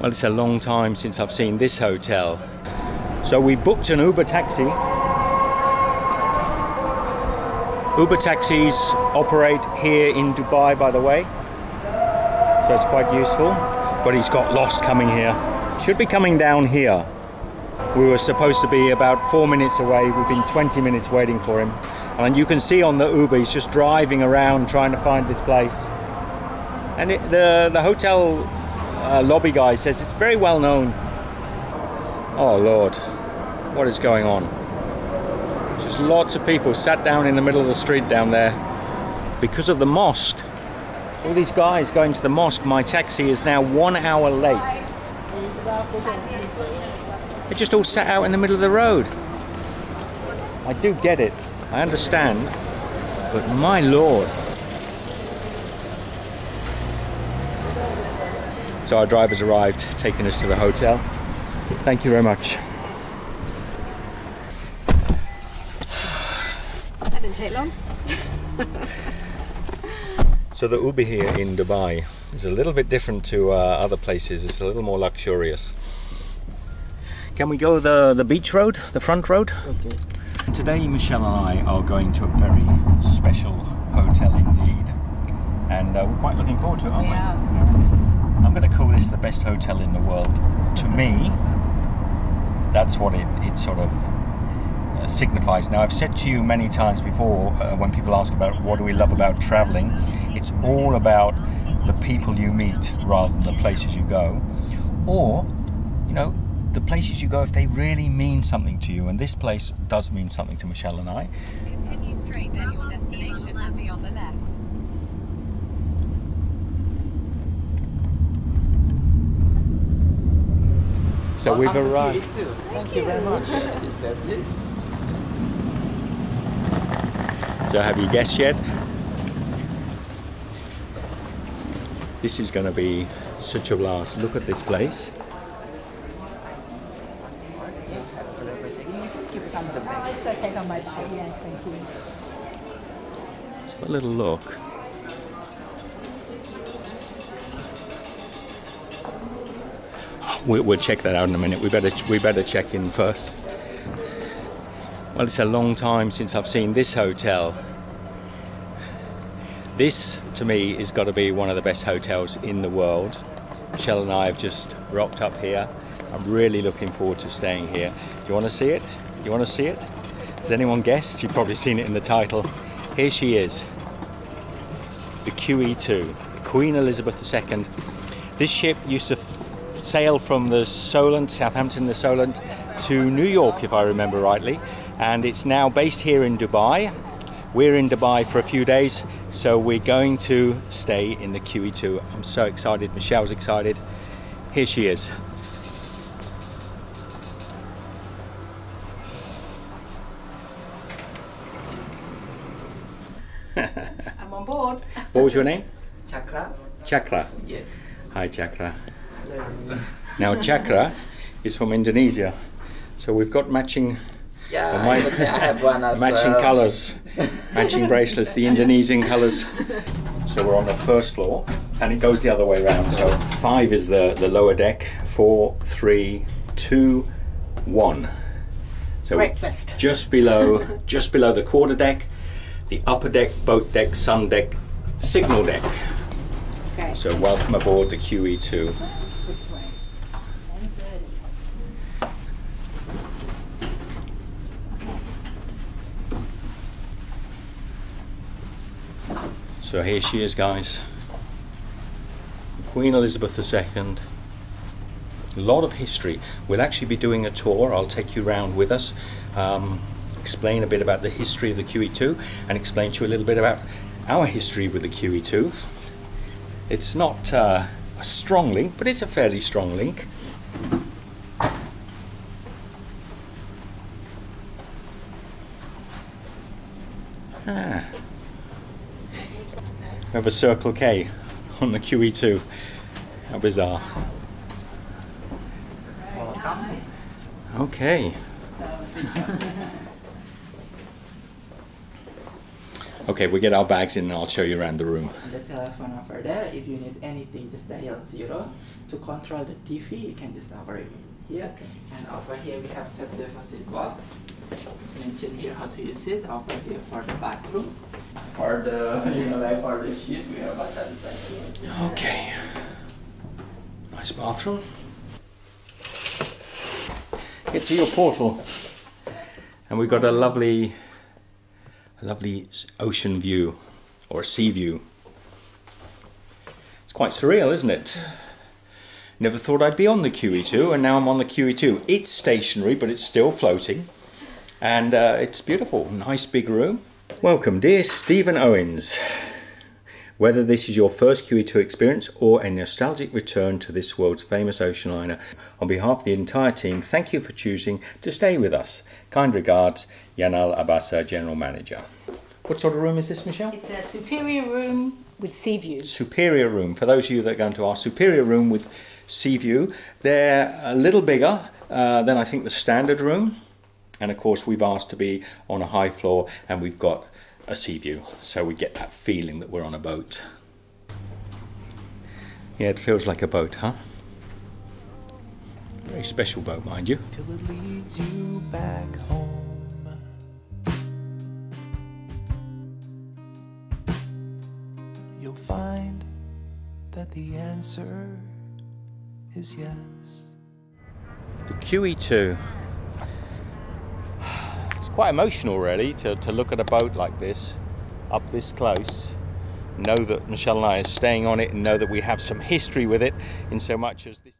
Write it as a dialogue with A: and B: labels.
A: Well, it's a long time since I've seen this hotel. So we booked an Uber taxi. Uber taxis operate here in Dubai, by the way. So it's quite useful. But he's got lost coming here. Should be coming down here. We were supposed to be about four minutes away. We've been 20 minutes waiting for him. And you can see on the Uber, he's just driving around trying to find this place. And it, the, the hotel uh, lobby guy says it's very well known. Oh Lord, what is going on? Just lots of people sat down in the middle of the street down there because of the mosque. All these guys going to the mosque. My taxi is now one hour late. They just all sat out in the middle of the road. I do get it. I understand. But my lord. So our driver's arrived, taking us to the hotel. Thank you very much.
B: That didn't take long.
A: So the Uber here in Dubai is a little bit different to uh, other places. It's a little more luxurious. Can we go the the beach road, the front road?
C: Okay.
A: Today, Michelle and I are going to a very special hotel indeed, and uh, we're quite looking forward to it, aren't we?
B: yes.
A: I'm going to call this the best hotel in the world. To me, that's what it, it sort of uh, signifies. Now, I've said to you many times before uh, when people ask about what do we love about traveling, it's all about the people you meet rather than the places you go. Or, you know, the places you go if they really mean something to you. And this place does mean something to Michelle and I.
D: Continue straight, then your destination will be on the left.
A: So we've
C: Welcome to
A: arrived.
C: QE2. Thank you very much. Yes, sir, please.
A: So have you guessed yet? This is going to be such a blast. Look at this place.
C: Keep some of the bag.
B: It's okay, it's on my bag. Yes, thank you.
A: Let's have a little look. We, we'll check that out in a minute. We better we better check in first. Well, it's a long time since I've seen this hotel. This, to me, has got to be one of the best hotels in the world. Michelle and I have just rocked up here. I'm really looking forward to staying here. Do you want to see it? Do You want to see it? Has anyone guessed? You've probably seen it in the title. Here she is, the QE2, Queen Elizabeth II. This ship used to sail from the Solent, Southampton, the Solent, to New York, if I remember rightly, and it's now based here in Dubai. We're in Dubai for a few days, so we're going to stay in the QE2. I'm so excited. Michelle's excited. Here she is.
B: I'm on board.
A: What was your name?
C: Chakra?
A: Chakra.
C: Yes.
A: Hi, Chakra.
C: Hello.
A: Now, Chakra is from Indonesia, so we've got matching
C: Yeah,
A: my-
C: I have one as
A: matching
C: well.
A: colours, matching bracelets, the Indonesian colours. So we're on the first floor, and it goes the other way around. So five is the the lower deck. Four, three, two, one. So
B: Breakfast.
A: just below, just below the quarter deck, the upper deck, boat deck, sun deck, signal deck.
B: Okay.
A: So welcome aboard the E QE2.
B: This way. 10:30.
A: So here she is, guys. Queen Elizabeth II. A lot of history. We'll actually be doing a tour. I'll take you round with us, um, explain a bit about the history of the QE2, and explain to you a little bit about our history with the QE2. It's not uh, a strong link, but it's a fairly strong link. We have a Circle K on the QE2. How bizarre.
C: Welcome.
A: Okay. Okay, we get our bags in and I'll show you around the room.
C: The telephone over there. If you need anything, just dial zero To control the TV, you can just operate here. And over here we have set deposit box. It's mentioned here how to use it. Over here for the bathroom. For the, you know, like for the sheet, we have buttons like.
A: Okay. Nice bathroom. Get to your portal. And we've got a lovely, a lovely ocean view or sea view. It's quite surreal, isn't it? Never thought I'd be on the QE2, and now I'm on the QE2. It's stationary, but it's still floating, and uh, it's beautiful. Nice big room. Welcome, dear Stephen Owens. Whether this is your first QE2 experience or a nostalgic return to this world's famous ocean liner, on behalf of the entire team, thank you for choosing to stay with us. Kind regards, Yanal Abassa, General Manager. What sort of room is this, Michelle?
B: It's a superior room with sea view.
A: superior room. For those of you that are going to our superior room with sea view, they're a little bigger uh, than I think the standard room. And of course, we've asked to be on a high floor and we've got a sea view. So we get that feeling that we're on a boat. Yeah, it feels like a boat, huh? Very special boat, mind you.
E: till it leads you back home. You'll find that the answer is yes.
A: The QE2. Quite emotional, really, to, to look at a boat like this, up this close, know that Michelle and I are staying on it, and know that we have some history with it, in so much as this.